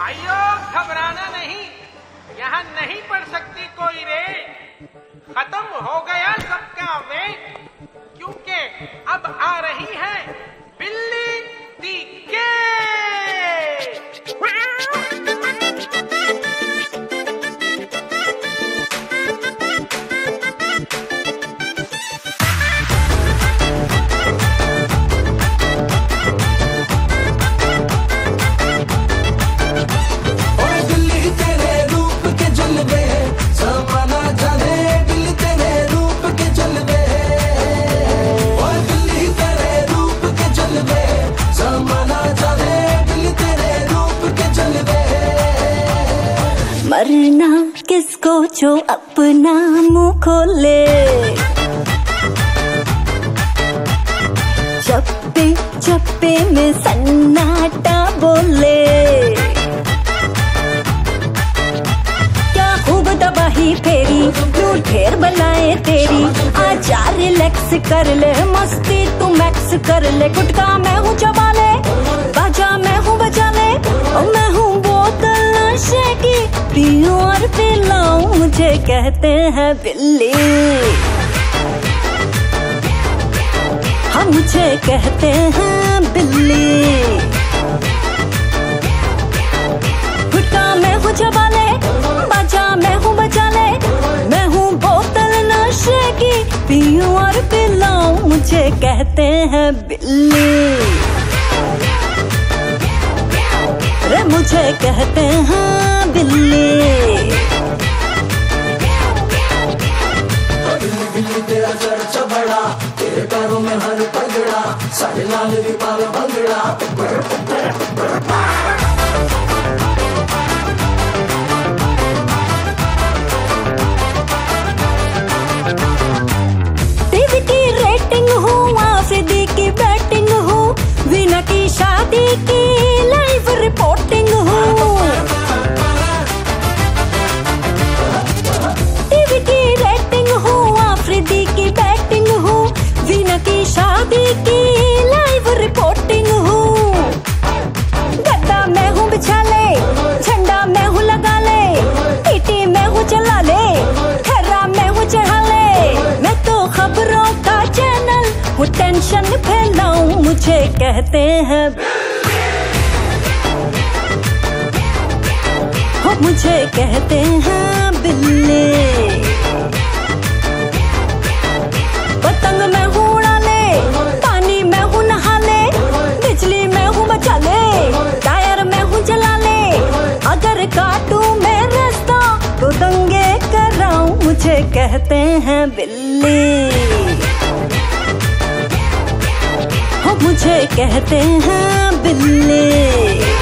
भाइयों, घबराना नहीं। यहाँ नहीं पड़ सकती कोई रे। खत्म हो गया सबका वेट। क्योंकि अब आ रही है मरना किसको जो अपना मुँह खोले? चप्पे चप्पे में सन्नाटा बोले। क्या खूब तबाही फेरी, क्यों ढेर बनाए तेरी? आचार रिलैक्स कर ले, मस्ती तू मैक्स कर ले। गुटका मैं हूँ चबा मुझे कहते हैं बिल्ली। हम मुझे कहते हैं बिल्ली। हूँ हूँ हूँ बोतल और मुझे कहते हैं बिल्ली। रे मुझे कहते हैं बिल्ली। दिल्ली तेरा चर्चा बड़ा, तेरे पैरों में हर पगड़ा साढ़े लाल भी पाल भंगड़ा की बैटिंग हूँ वीना की शादी की चला ले खरा मैं हूँ चढ़ा ले मैं तो खबरों का चैनल हूँ टेंशन फैलाऊं, मुझे कहते हैं। मुझे कहते हैं बिल्ली। मुझे कहते हैं बिल्ली। हो मुझे कहते हैं बिल्ली।